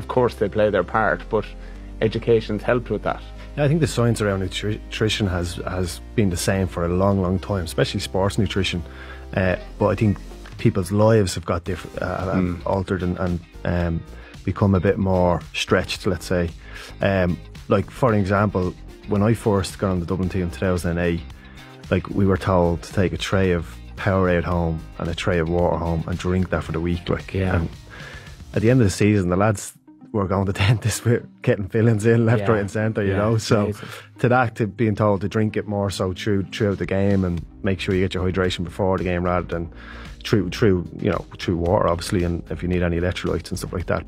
of course they play their part, but education's helped with that. Yeah, I think the science around nutrition has has been the same for a long, long time, especially sports nutrition. Uh, but I think people's lives have got different, uh, mm. altered, and, and um, become a bit more stretched. Let's say, um, like for example, when I first got on the Dublin team in 2008, like we were told to take a tray of Powerade home and a tray of water home and drink that for the week. Like, yeah. And at the end of the season, the lads were going to dentists with getting fillings in left, yeah. right, and centre. You yeah, know, so amazing. to that, to being told to drink it more so through throughout the game and make sure you get your hydration before the game rather than through through you know through water, obviously, and if you need any electrolytes and stuff like that.